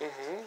Mm-hmm.